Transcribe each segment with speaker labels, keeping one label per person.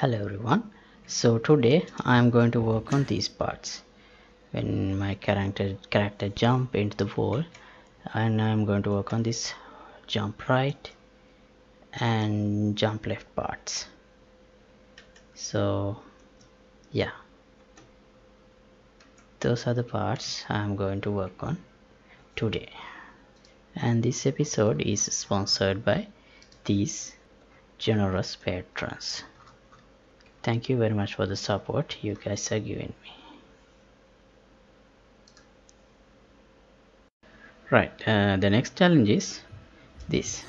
Speaker 1: hello everyone. So today I'm going to work on these parts. When my character character jump into the wall and I'm going to work on this jump right and jump left parts. So yeah. Those are the parts I'm going to work on today. And this episode is sponsored by these generous patrons thank you very much for the support you guys are giving me. Right uh, the next challenge is this.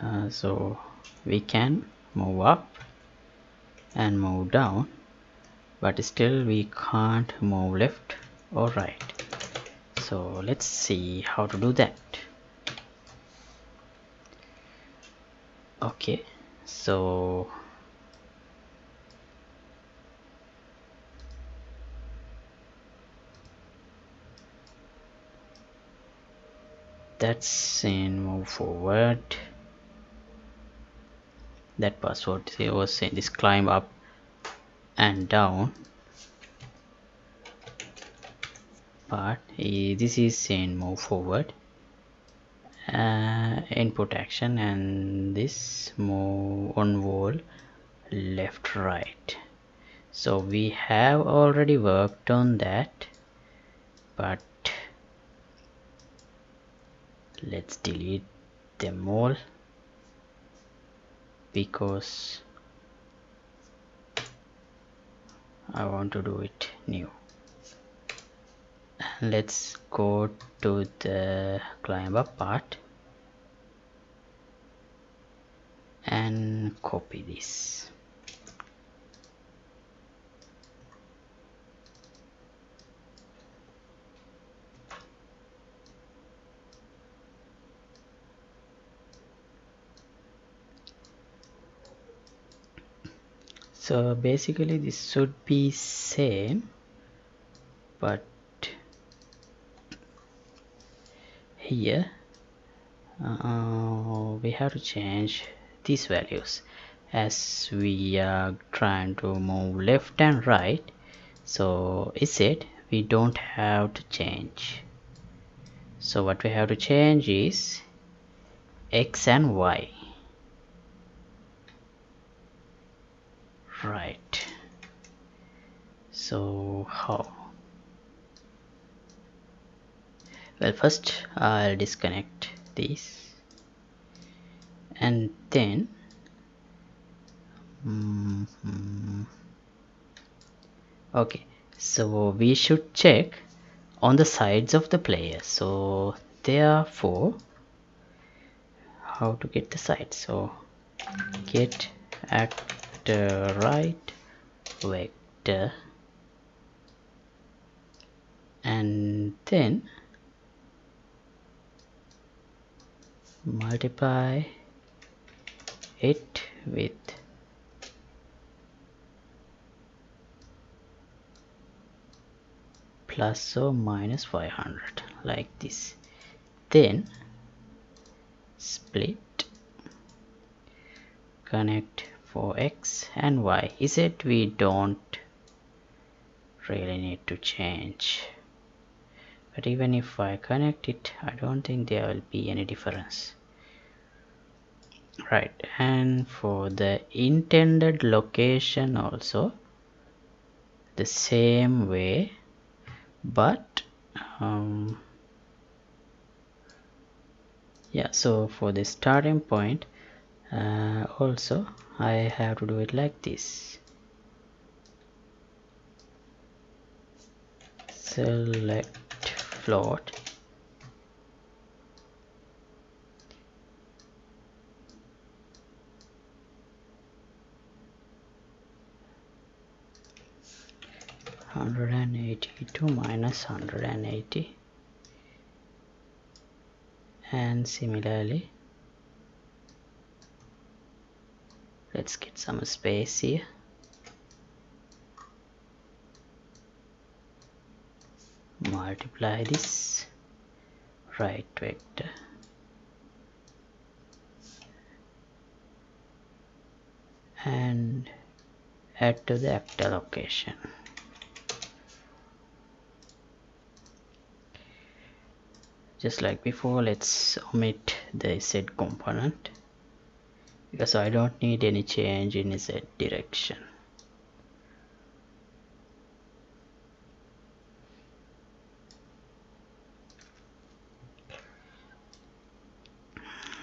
Speaker 1: Uh, so we can move up and move down but still we can't move left or right. So let's see how to do that. Okay so that's in move forward. That password was saying this climb up and down. But uh, this is saying move forward. Uh, input action and this move on wall left right. So we have already worked on that. But let's delete them all because I want to do it new. Let's go to the climb up part and copy this so basically this should be same but here uh, we have to change these values. As we are trying to move left and right so is it we don't have to change. So what we have to change is x and y right. So how? Well first I'll disconnect these and then mm -hmm. okay. So we should check on the sides of the player. So therefore how to get the side so get actor right vector and then multiply it with plus or minus 500 like this. Then split connect for x and y. Is it? We don't really need to change. But even if I connect it I don't think there will be any difference. Right. And for the intended location also the same way but um, yeah so for the starting point uh, also I have to do it like this. Select float. Hundred and eighty-two minus hundred and eighty, and similarly let's get some space here. Multiply this. Right vector. And add to the actor location. Just like before let's omit the z component because I don't need any change in z direction.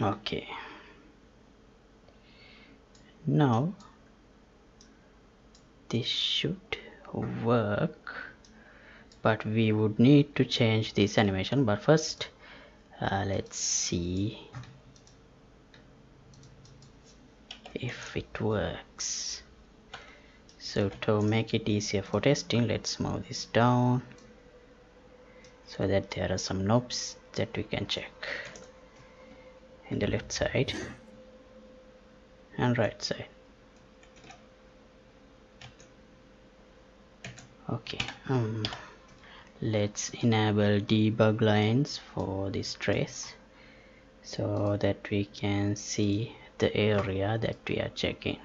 Speaker 1: Okay. Now this should work but we would need to change this animation. But first uh, let's see if it works. So to make it easier for testing let's move this down so that there are some knobs that we can check. In the left side and right side. Okay um let's enable debug lines for this trace so that we can see the area that we are checking.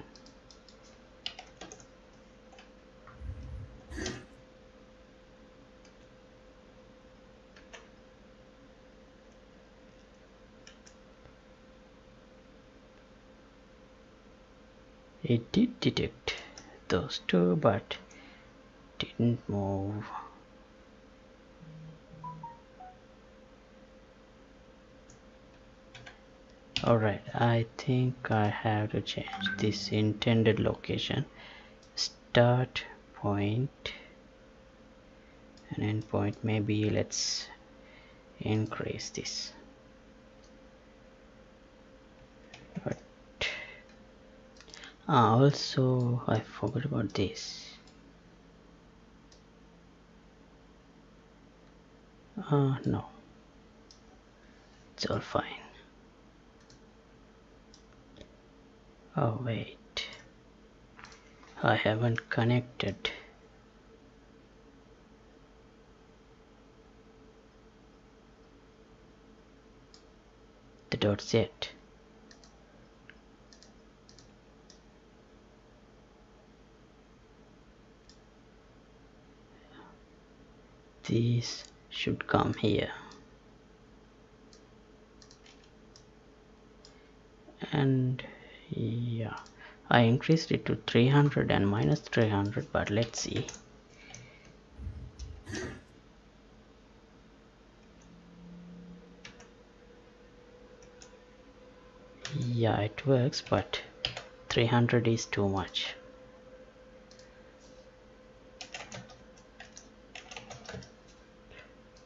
Speaker 1: It did detect those two but didn't move alright I think I have to change this intended location. Start point and end point maybe let's increase this. But ah, also I forgot about this. Uh, no. It's all fine oh wait. I haven't connected. The dots yet these should come here. And yeah. I increased it to 300 and minus 300 but let's see. Yeah it works but 300 is too much.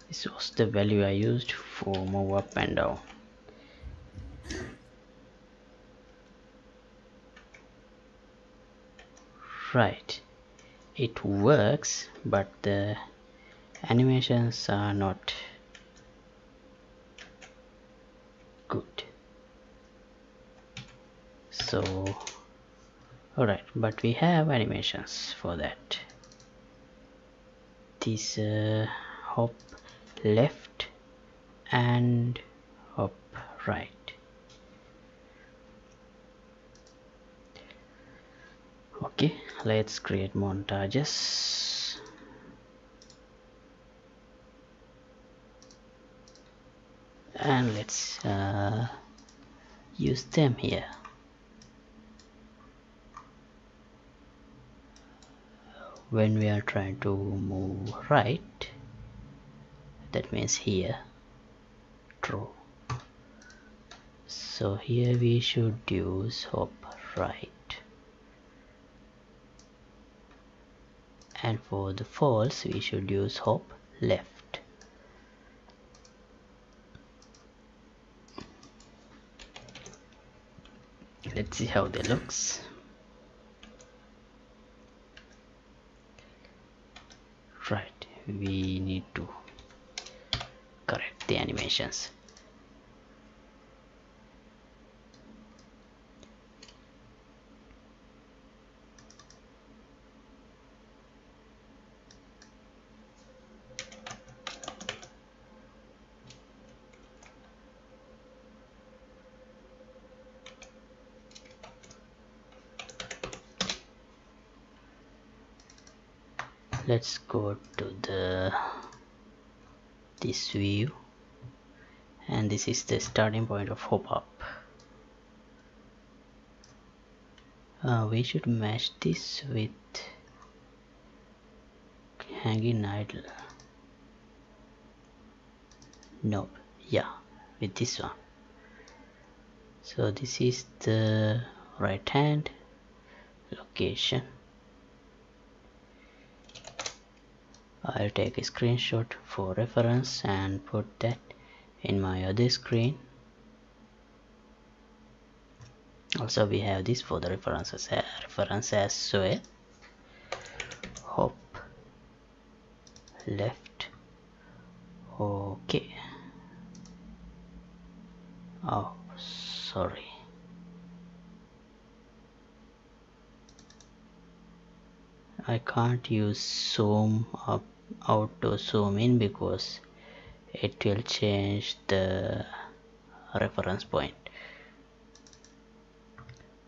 Speaker 1: This was the value I used for move up and down right. It works but the animations are not good. So alright but we have animations for that. This uh, hop left and hop right okay let's create montages. And let's uh, use them here. When we are trying to move right that means here true. So here we should use hop right and for the false we should use hop left. Let's see how that looks. Right we need to correct the animations let's go to the this view. And this is the starting point of hop up. Uh, we should match this with hanging idle. Nope yeah with this one. So this is the right hand location I'll take a screenshot for reference and put that in my other screen. Also we have this for the references uh, reference as well hop. Left. Okay. Oh sorry. I can't use zoom up out to zoom in because it will change the reference point.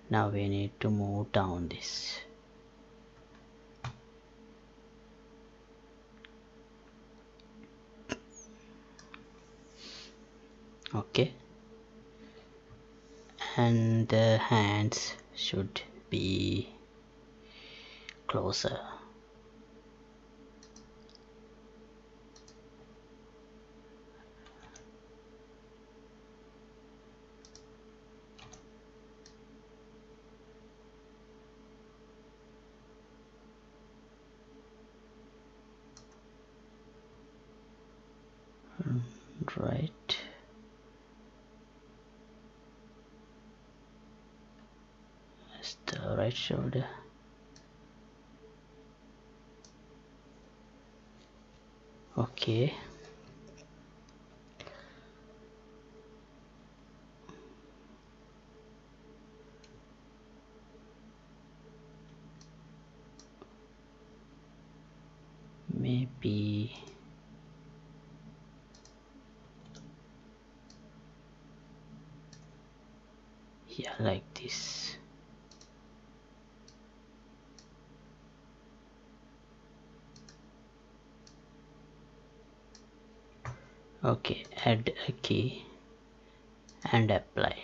Speaker 1: Now we need to move down this. Okay. And the hands should be closer right the uh, right shoulder. Okay maybe yeah like this okay add a key and apply.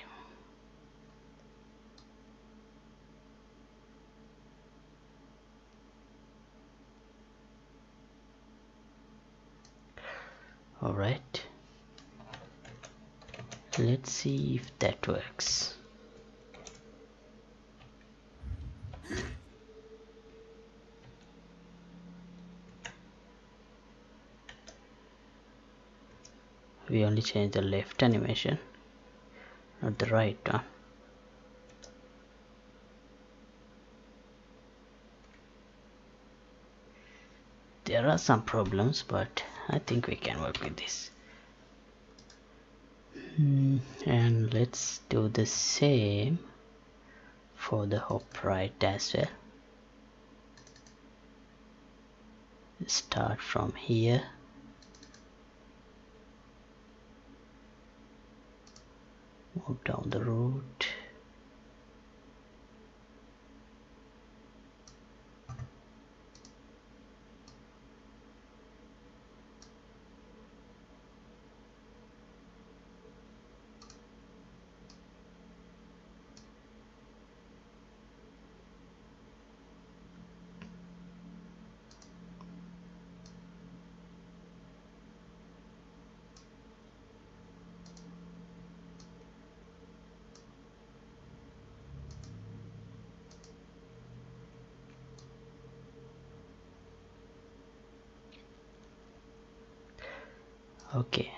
Speaker 1: All right. Let's see if that works we only change the left animation not the right one there are some problems but I think we can work with this. Hmm, and let's do the same for the hop right as well. Start from here move down the road okay.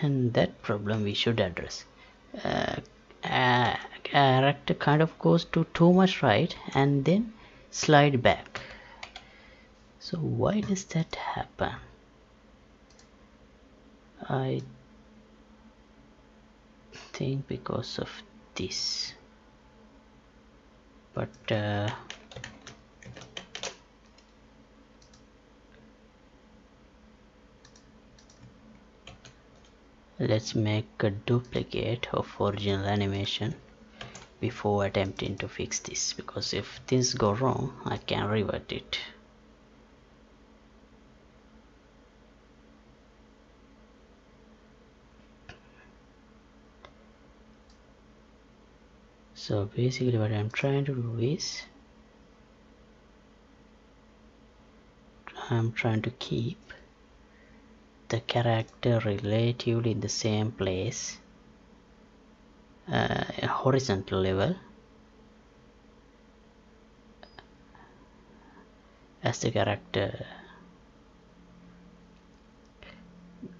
Speaker 1: And that problem we should address. Uh, uh, character kind of goes to too much right? And then slide back. So why does that happen? I think because of this but uh, let's make a duplicate of original animation before attempting to fix this because if things go wrong I can revert it so basically what I'm trying to do is I'm trying to keep the character relatively in the same place uh, horizontal level as the character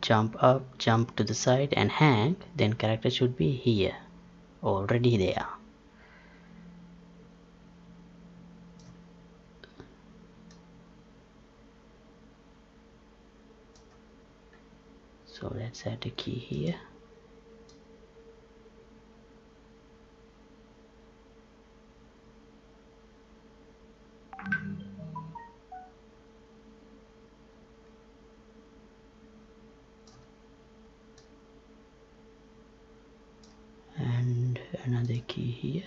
Speaker 1: jump up jump to the side and hang then character should be here already there so let's add a key here. And another key here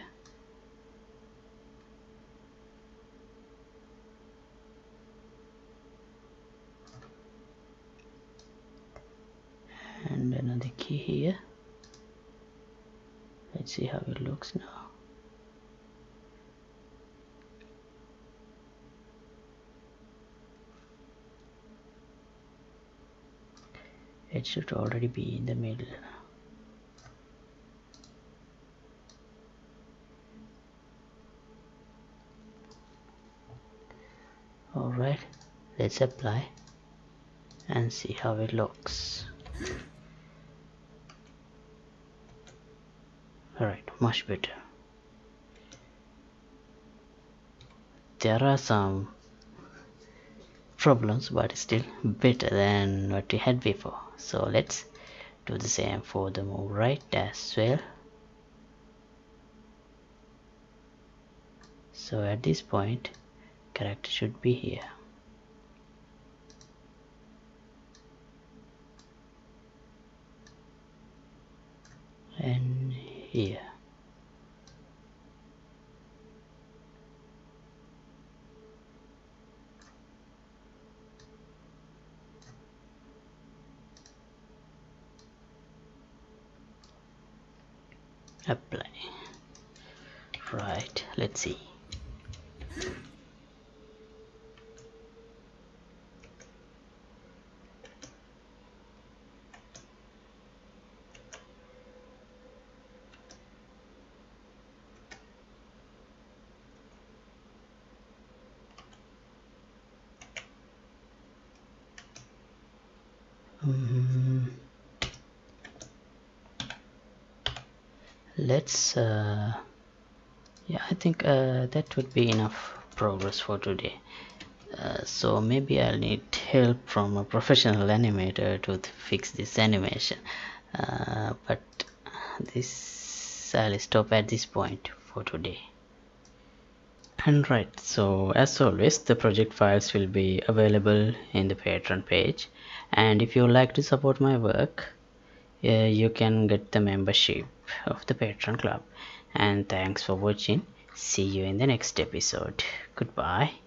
Speaker 1: and another key here let's see how it looks now. It should already be in the middle. Alright let's apply and see how it looks alright much better. There are some problems but still better than what we had before. So let's do the same for the move right as well. So at this point character should be here. And here apply. Right let's see Mm, let's uh, yeah I think uh, that would be enough progress for today. Uh, so maybe I'll need help from a professional animator to th fix this animation. Uh, but this I'll stop at this point for today. And right so as always the project files will be available in the patreon page. And if you like to support my work uh, you can get the membership of the patreon club. And thanks for watching. See you in the next episode. Goodbye